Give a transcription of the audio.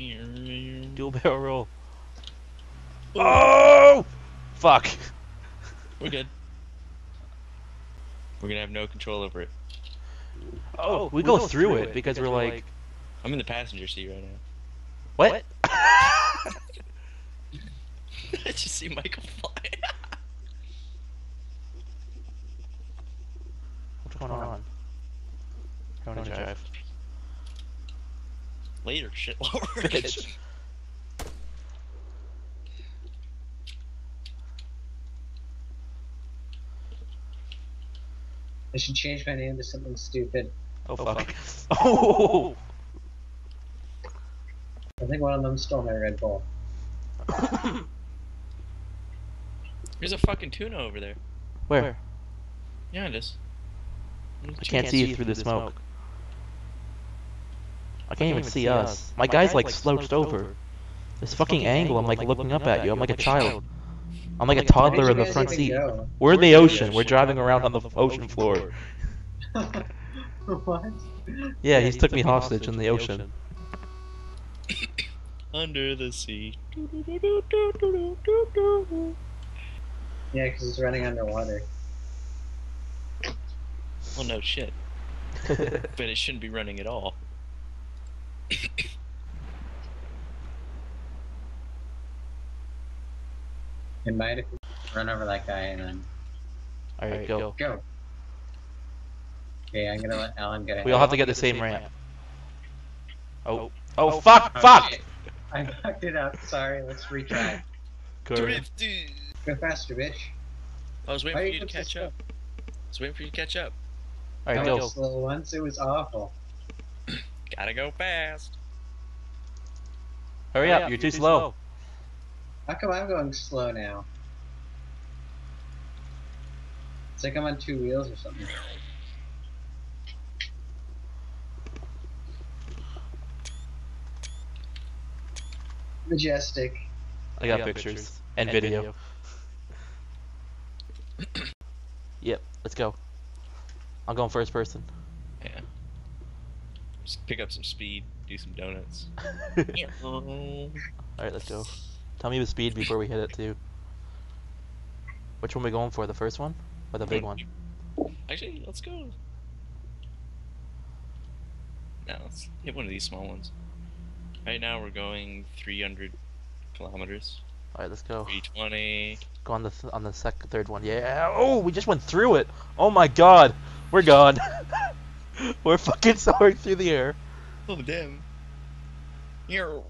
Dual barrel roll. Oh! Fuck. We're good. We're gonna have no control over it. Oh, oh we, go, through, it because, we're like, I'm in the passenger seat right now. what? what? I just see Michael fly. What's going on? How to drive? Later, shit lower. Bitch. I should change my name to something stupid. Oh, oh fuck. Oh! I think one of them stole my Red Bull. There's a fucking tuna over there. Where? Yeah, it is. I can't see you through the smoke. I can't even see us. My guy's like slouched over. This fucking angle, I'm like looking up at you. I'm like a child. I'm like a toddler in the front seat. We're in the ocean. We're driving around on the ocean floor. what? Yeah, he's took me hostage in the ocean. Under the sea. Yeah, because it's running underwater. Well, no shit. But it shouldn't be running at all. It might if we run over that guy and then Alright, go. go. Okay, I'm gonna let Alan get ahead. We all have to get the same ramp. Oh. Oh, fuck! Fuck! Okay. I fucked it up. Sorry. Let's retry. Corey. Go faster, bitch. I was waiting Why for you you to catch slow? up. I was waiting for you to catch up. Alright, I went go. slow once. It was awful. Gotta go fast. Hurry oh, up, you're too slow. How come I'm going slow now? It's like I'm on two wheels or something. Majestic. I got pictures and video. Yep, let's go. I'm going first person. Yeah. Just pick up some speed, do some donuts. Yeah. Alright, let's go. Tell me the speed before we hit it too. Which one we going for? The first one? Or the big one? Actually, let's go. No, let's hit one of these small ones. Right now we're going 300 kilometers. Alright, let's go. 320. Go on the th on the second, third one. Yeah. Oh, we just went through it. Oh my god, we're gone. we're fucking soaring through the air. Oh damn. Here.